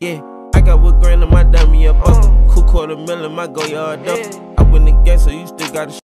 Yeah, I got what grand in my dummy up. Buster. Mm. Cool quarter million, my go yard up. I win the game, so you still gotta.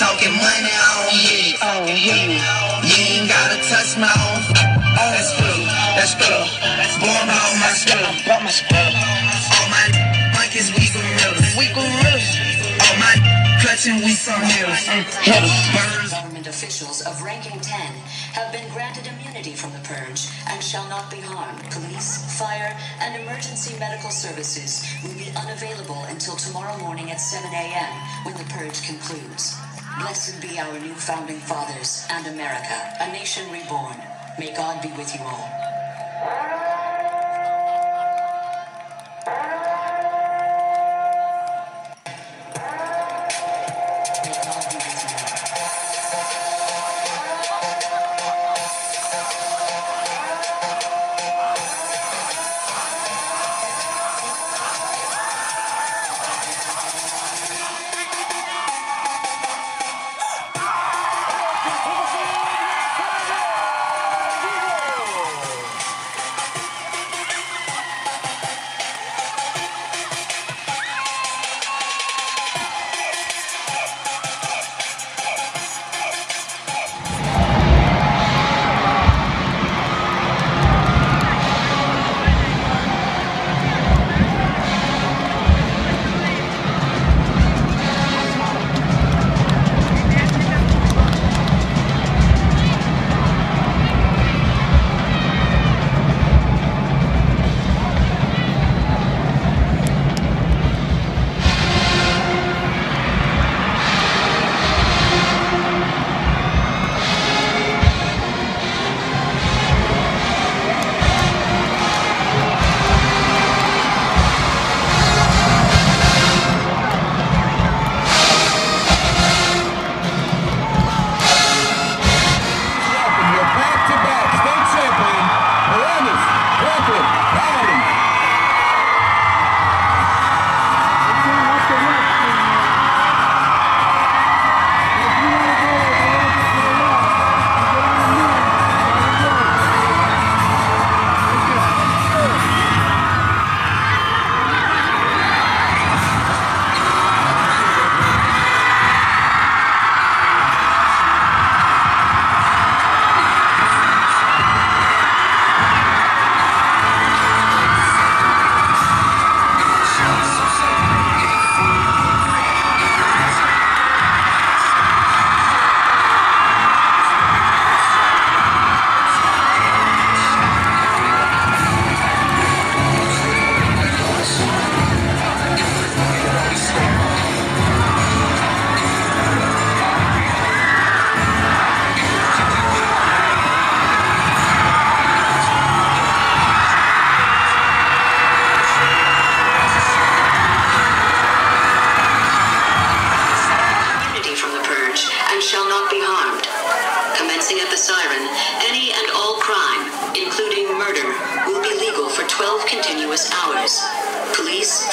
Talking money, I don't hear oh, you. I don't you. You ain't gotta touch my own. Oh, that's good. That's good. Born on my skull. Bought my skull. All my monkeys, we gorillas. We gorillas. All my clutching, we some hills. Mm, Birds. Government officials of ranking 10 have been granted immunity from the purge and shall not be harmed. Police, fire, and emergency medical services will be unavailable until tomorrow morning at 7 a.m. when the purge concludes. Blessed be our new founding fathers and America, a nation reborn. May God be with you all.